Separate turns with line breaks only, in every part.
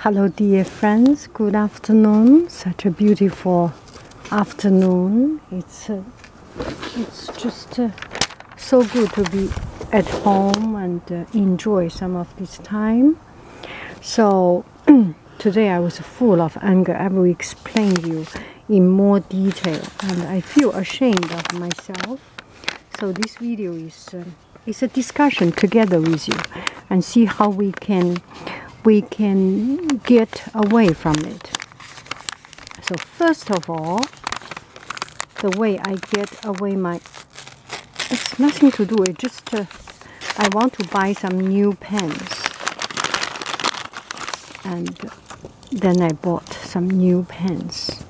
Hello, dear friends. Good afternoon. Such a beautiful afternoon. It's uh, it's just uh, so good to be at home and uh, enjoy some of this time. So today I was full of anger. I will explain you in more detail, and I feel ashamed of myself. So this video is uh, is a discussion together with you, and see how we can we can get away from it. So first of all, the way I get away my it's nothing to do. It just uh, I want to buy some new pens, and then I bought some new pens.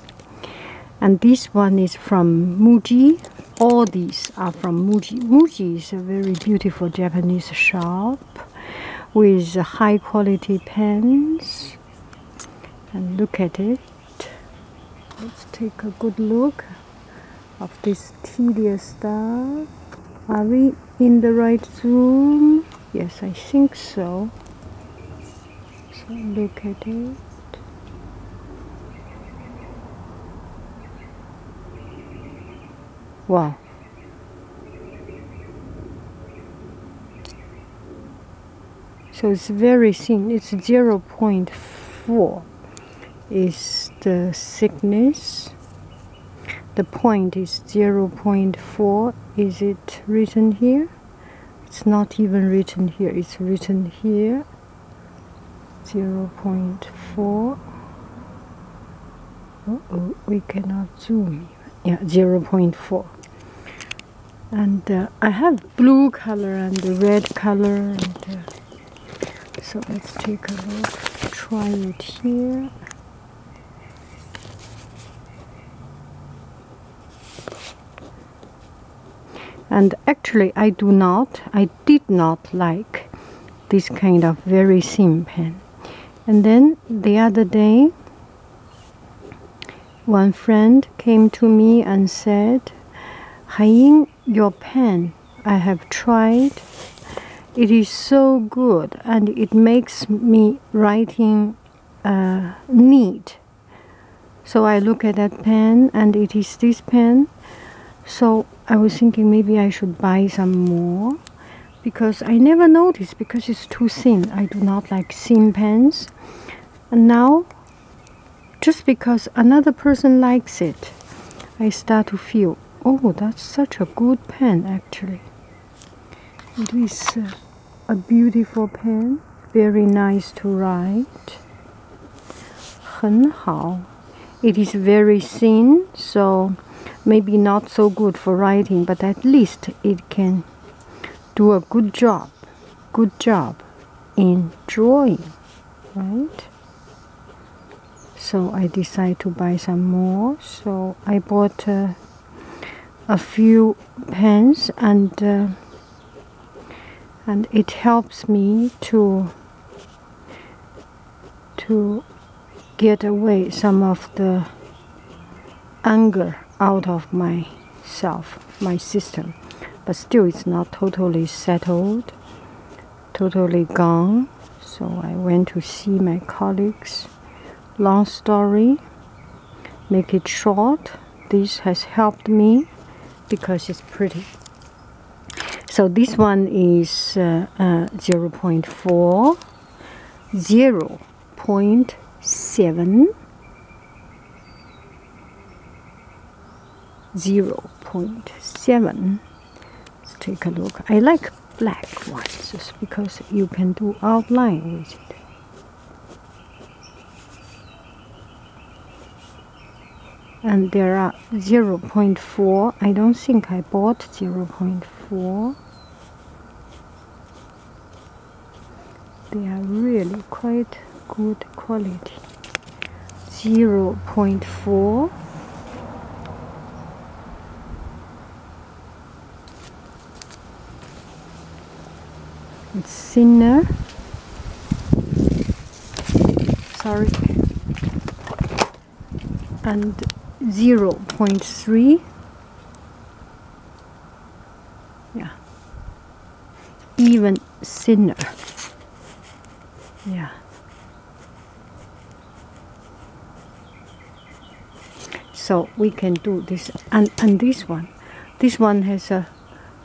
And this one is from Muji. All these are from Muji. Muji is a very beautiful Japanese shop with high quality pens. And look at it. Let's take a good look of this tedious stuff. Are we in the right room? Yes, I think so. So look at it. Wow. So it's very thin. It's 0 0.4 is the thickness. The point is 0 0.4. Is it written here? It's not even written here. It's written here. 0 0.4. Uh oh, we cannot zoom. Yeah, 0 0.4 and uh, I have blue color and the red color and uh, so let's take a look try it here and actually I do not I did not like this kind of very thin pen and then the other day one friend came to me and said Haiying, your pen I have tried. It is so good and it makes me writing uh, neat. So I look at that pen and it is this pen. So I was thinking maybe I should buy some more because I never noticed because it's too thin. I do not like thin pens. And now, just because another person likes it, I start to feel Oh, that's such a good pen actually. It is uh, a beautiful pen, very nice to write. 很好. It is very thin, so maybe not so good for writing, but at least it can do a good job. Good job in drawing, right? So I decided to buy some more. So I bought uh, a few pens and uh, and it helps me to to get away some of the anger out of myself my system. But still it's not totally settled totally gone. So i went to see my colleagues. Long story make it short. This has helped me because it's pretty. So this one is uh, uh, 0 0.4, 0 0.7, 0 0.7. Let's take a look. I like black ones just because you can do outline with it. and there are 0 0.4 I don't think I bought 0 0.4 they are really quite good quality. 0 0.4 it's thinner. Sorry. And 0 0.3 yeah. Even thinner yeah. So we can do this. And, and this one, this one has a,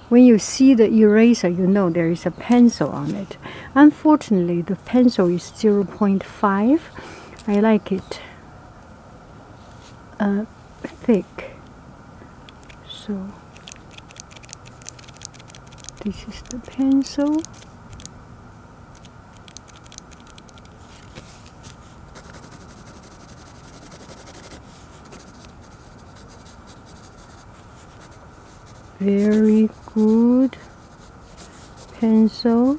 when you see the eraser, you know there is a pencil on it. Unfortunately, the pencil is 0 0.5. I like it uh, thick. So this is the pencil. Very good. Pencil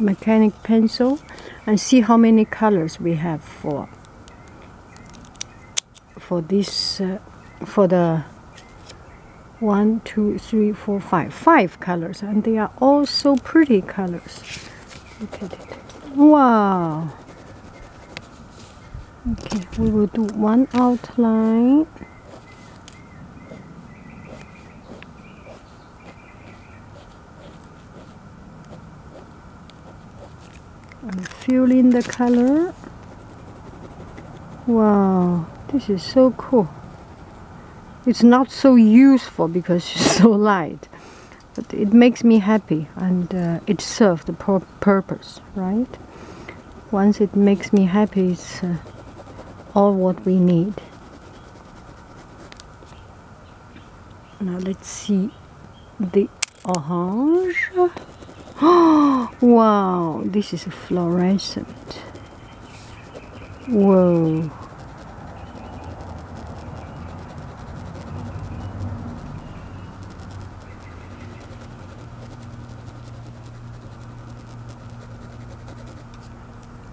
mechanic pencil and see how many colors we have for for this uh, for the one two three four five. Five colors and they are all so pretty colors. Look at it. Wow. Okay we will do one outline and fill in the color. Wow, this is so cool. It's not so useful because it's so light, but it makes me happy and uh, it serves the pur purpose, right? Once it makes me happy, it's uh, all what we need. Now let's see the orange. wow, this is a fluorescent. Whoa.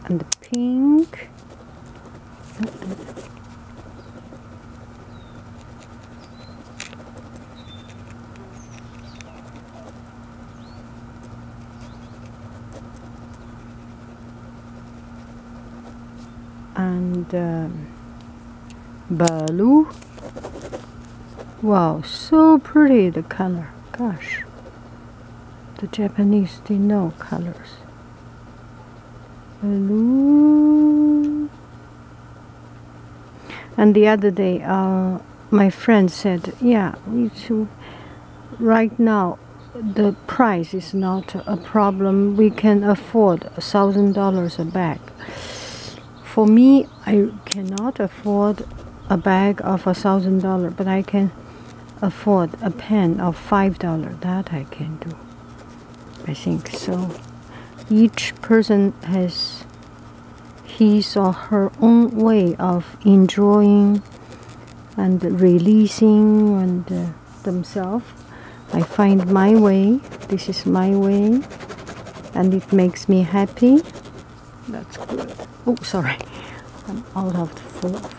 And the pink. and um, blue wow so pretty the color. Gosh. The Japanese they know colors. Blue and the other day uh, my friend said yeah we should right now the price is not a problem. We can afford a thousand dollars a bag. For me, I cannot afford a bag of a thousand dollar, but I can afford a pen of five dollar. That I can do. I think so. Each person has his or her own way of enjoying and releasing and uh, themselves. I find my way. This is my way, and it makes me happy. That's good. Oh, sorry. I'm out of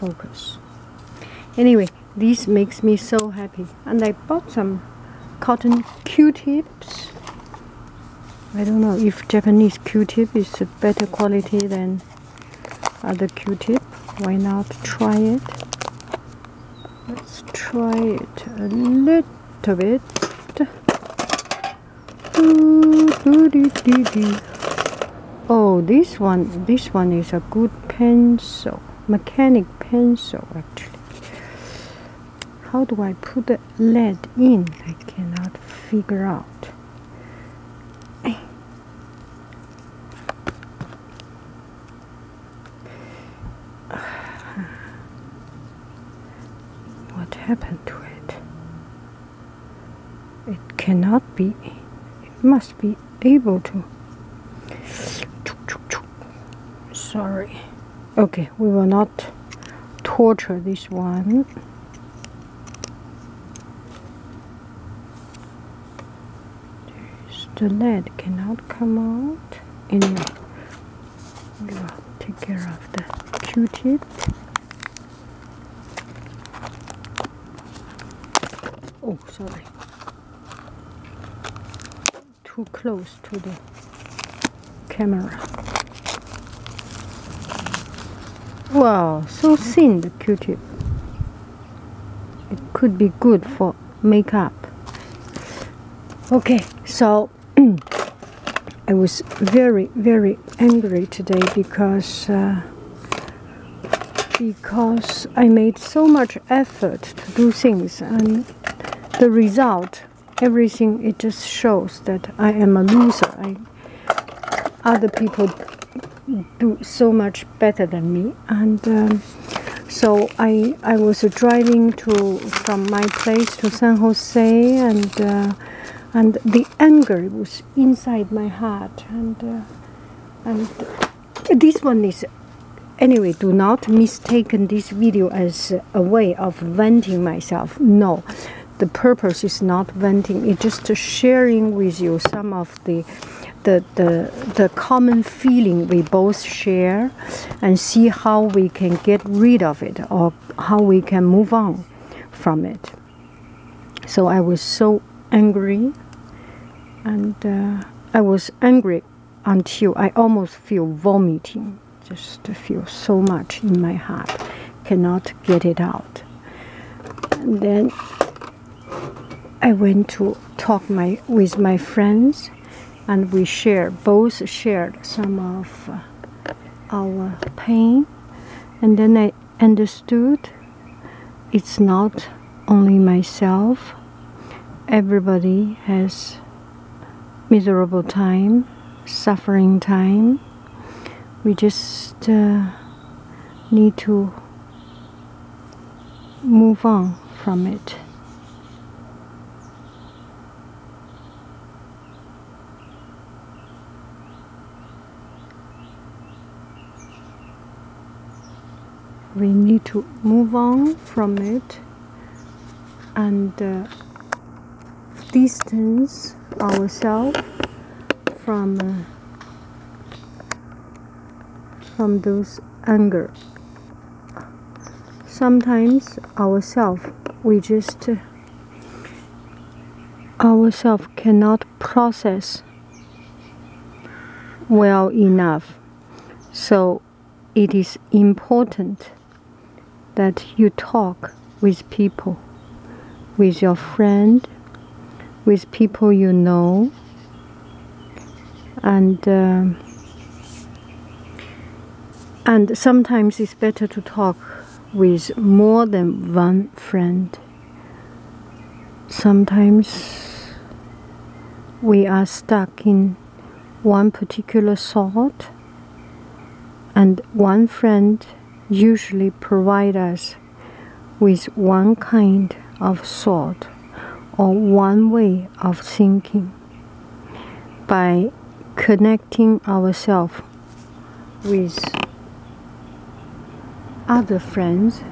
focus. Anyway, this makes me so happy. And I bought some cotton Q-tips. I don't know if Japanese Q-tip is a better quality than other Q-tip. Why not try it? Let's try it a little bit. Oh, this one, this one is a good pencil, mechanic pencil actually. How do I put the lead in? I cannot figure out. What happened to it? It cannot be, it must be able to sorry okay we will not torture this one the lead cannot come out anyway we will take care of the q-tip oh sorry too close to the camera Wow, so thin the Q-tip. It could be good for makeup. Okay, so I was very, very angry today because uh, because I made so much effort to do things and the result everything it just shows that I am a loser. I other people do so much better than me and um, so I I was driving to from my place to San Jose and uh, and the anger was inside my heart. And uh, and this one is anyway do not mistaken this video as a way of venting myself. No the purpose is not venting. It's just sharing with you some of the the, the, the common feeling we both share and see how we can get rid of it or how we can move on from it. So I was so angry and uh, I was angry until I almost feel vomiting, just feel so much in my heart, cannot get it out. And then I went to talk my with my friends and we shared both shared some of uh, our pain. And then i understood it's not only myself. Everybody has miserable time suffering time. We just uh, need to move on from it. We need to move on from it and uh, distance ourselves from uh, from those anger. Sometimes ourselves we just uh, ourselves cannot process well enough. So it is important that you talk with people, with your friend, with people you know, and uh, and sometimes it's better to talk with more than one friend. Sometimes we are stuck in one particular thought, and one friend usually provide us with one kind of thought or one way of thinking by connecting ourselves with other friends,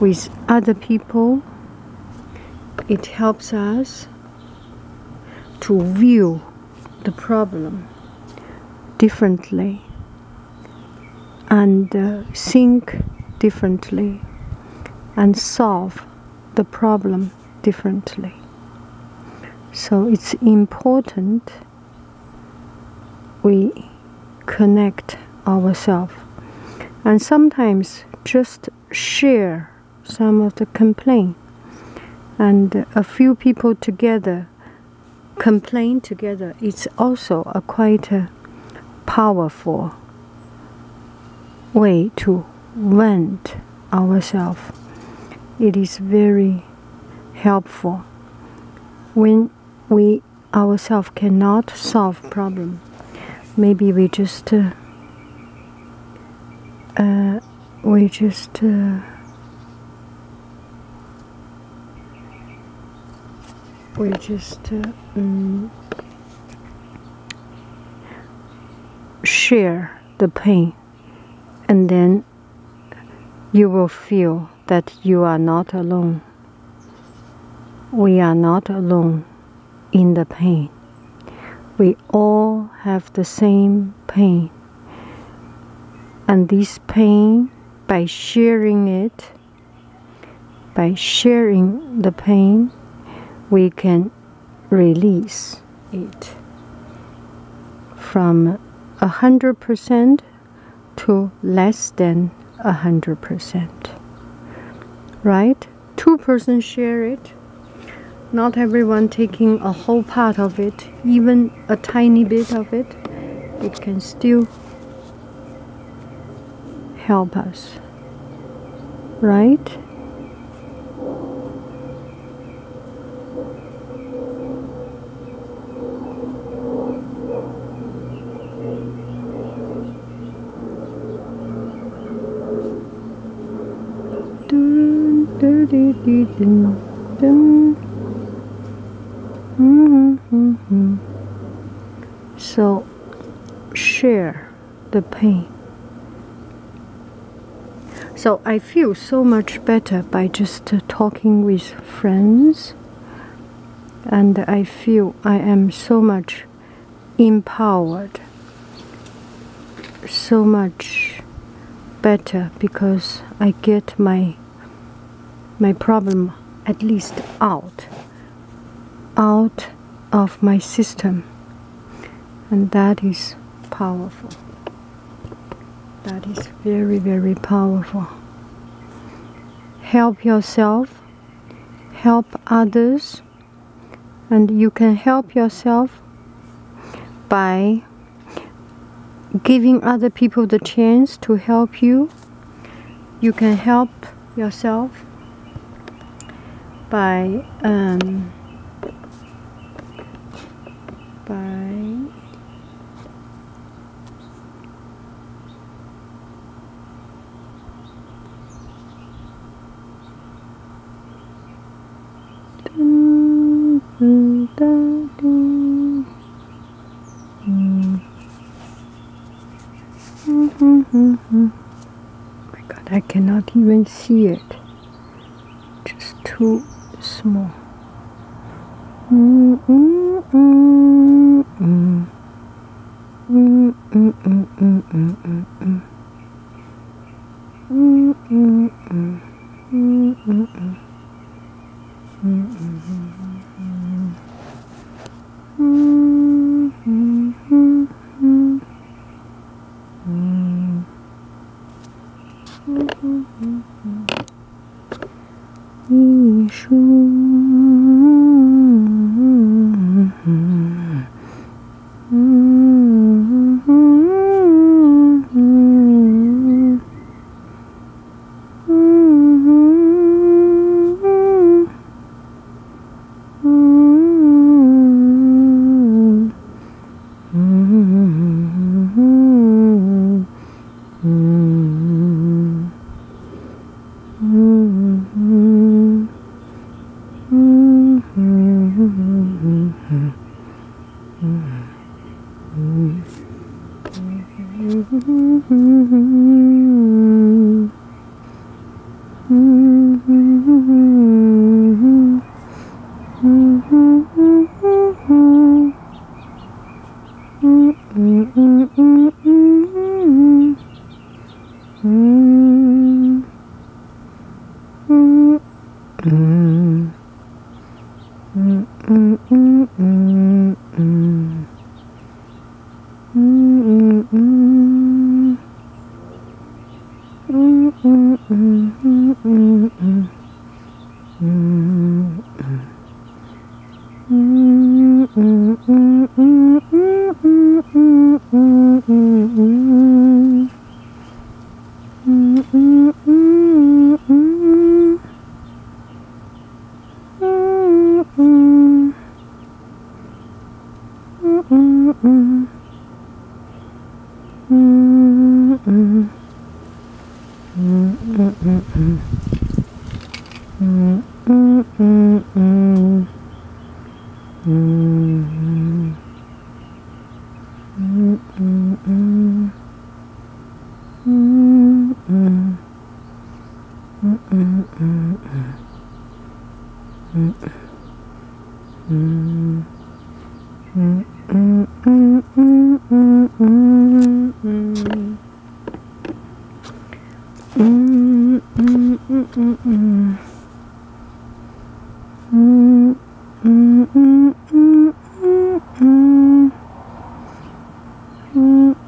with other people, it helps us to view the problem differently and uh, think differently and solve the problem differently. So it's important we connect ourselves and sometimes just share some of the complaint and a few people together complain together it's also a quite a powerful way to vent ourselves. It is very helpful when we ourselves cannot solve problem. Maybe we just uh, uh, we just uh, we just um, share the pain and then you will feel that you are not alone. We are not alone in the pain. We all have the same pain. And this pain, by sharing it, by sharing the pain, we can release it from a hundred percent to less than a hundred percent. Right? Two persons share it. Not everyone taking a whole part of it, even a tiny bit of it, it can still help us right? Dun, dun, dun, dun, dun, dun. Mhm, mhm. So share the pain. So I feel so much better by just uh, talking with friends, and I feel I am so much empowered, so much better because I get my my problem at least out out of my system and that is powerful that is very very powerful. Help yourself help others and you can help yourself by giving other people the chance to help you. You can help yourself by um, by Dun, dun, dun, dun. Mm. Mhm. My God, I cannot even see it. Just too small. Mm, mm,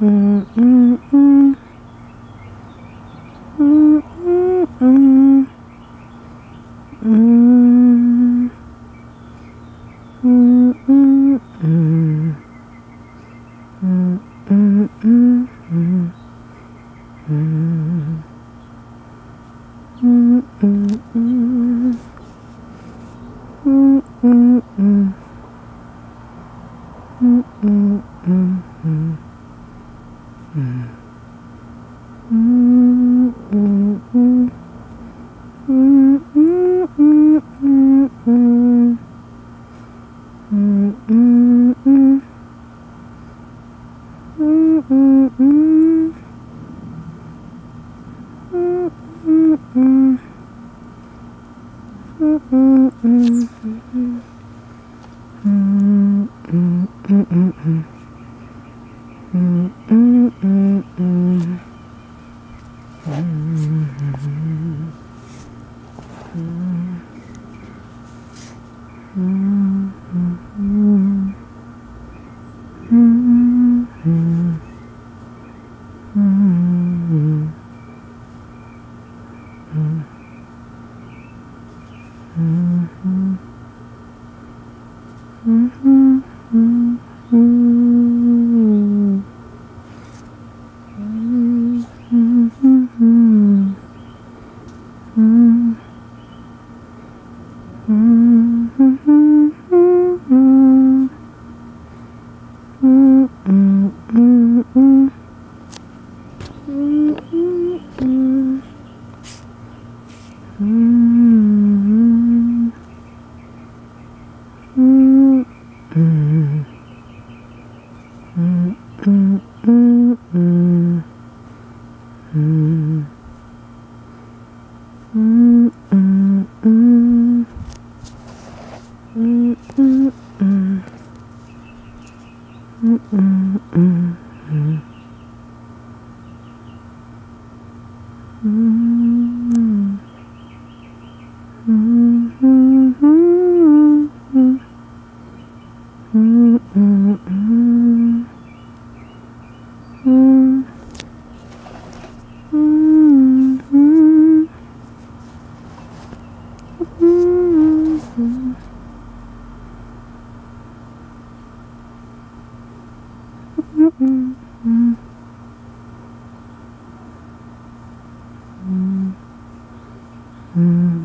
嗯嗯嗯。Mm-mm-mm. Mm-hmm.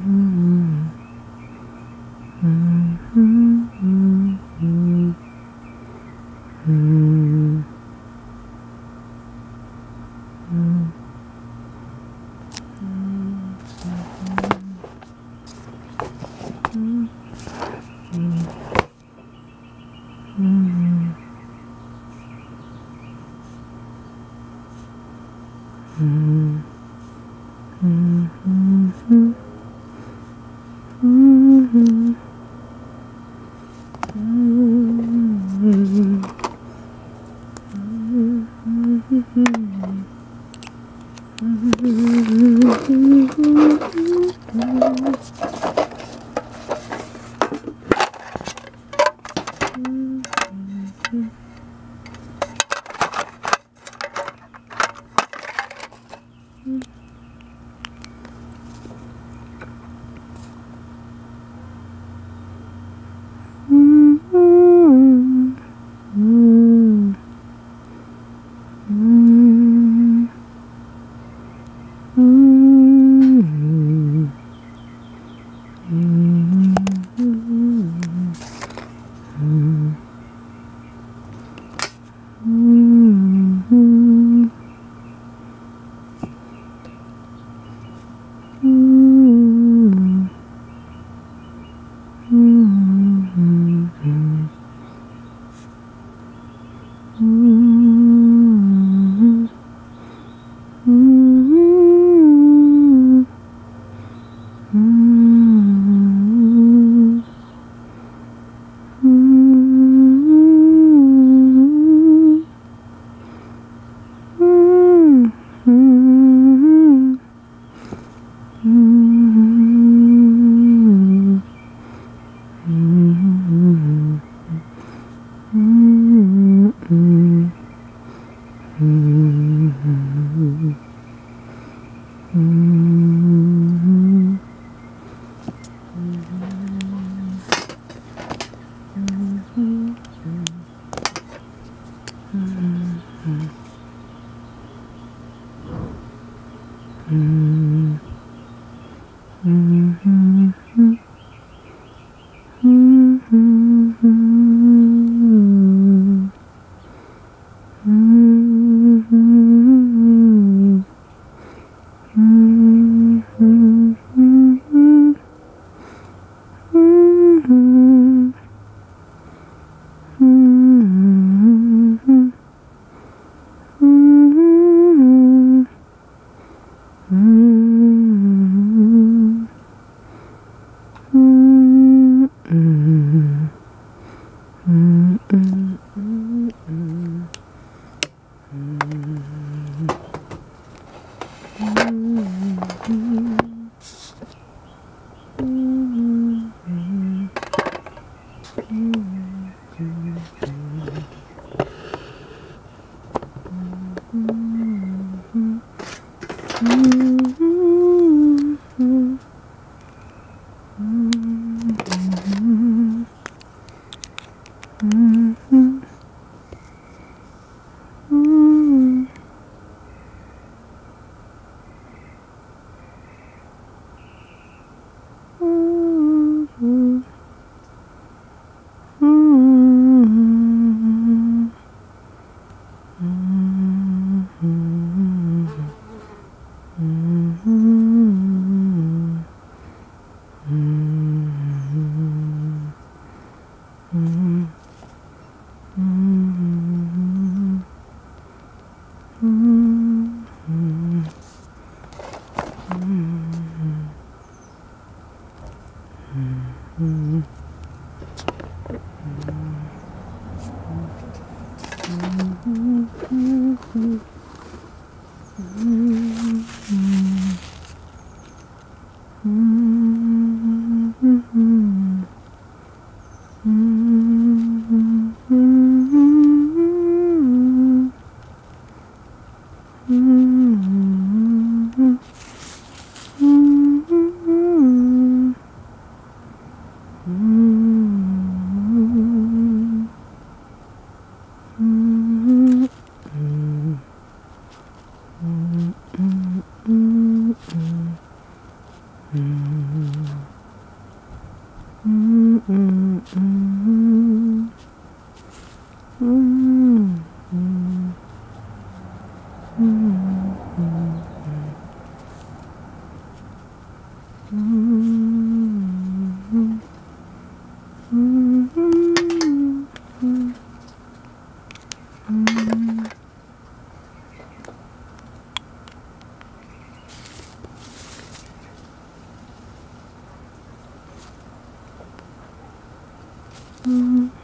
안녕.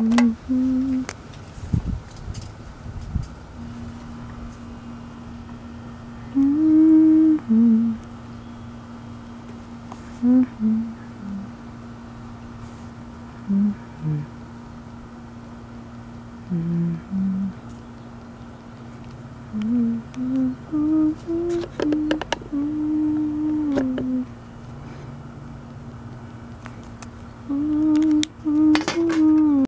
Mm-hmm.